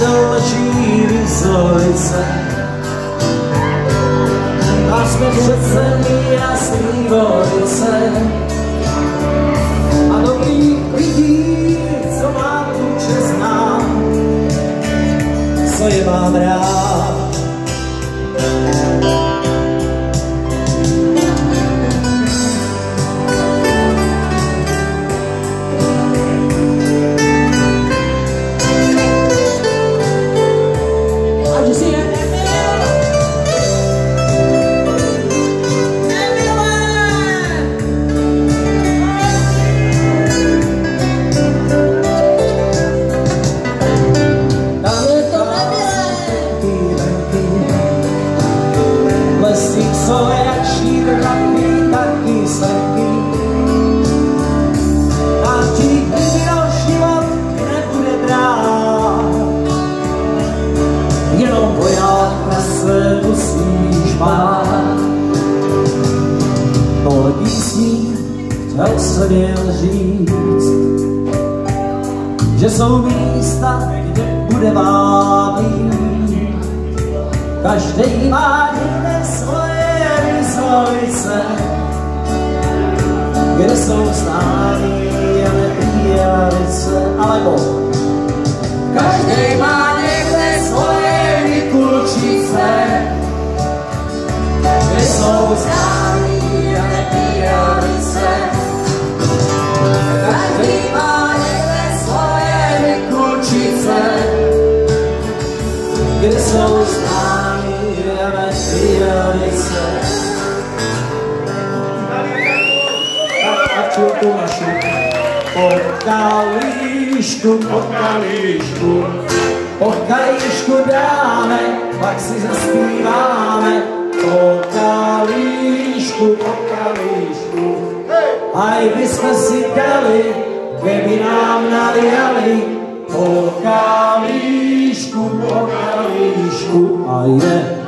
další vizolice. A jsme přece jasný volice. A dobrý lidí, co má tu čest nám, co je mám rád. Měl říct, že jsou místa, kde bude vám Každý má někde svoje vyslovice, kde jsou známí a nepíjalice, ale pozor. Každý má někde svoje vykulčice, kde jsou známí kde jsou známí a nepíjalice. A tu naši Pokalíšku, pokalíšku, pokalíšku dáme, pak si zaspíváme. Pokalíšku, pokalíšku, aj by jsme si dali, keby nám nalijali. Pokalíšku, pokalíšku, a je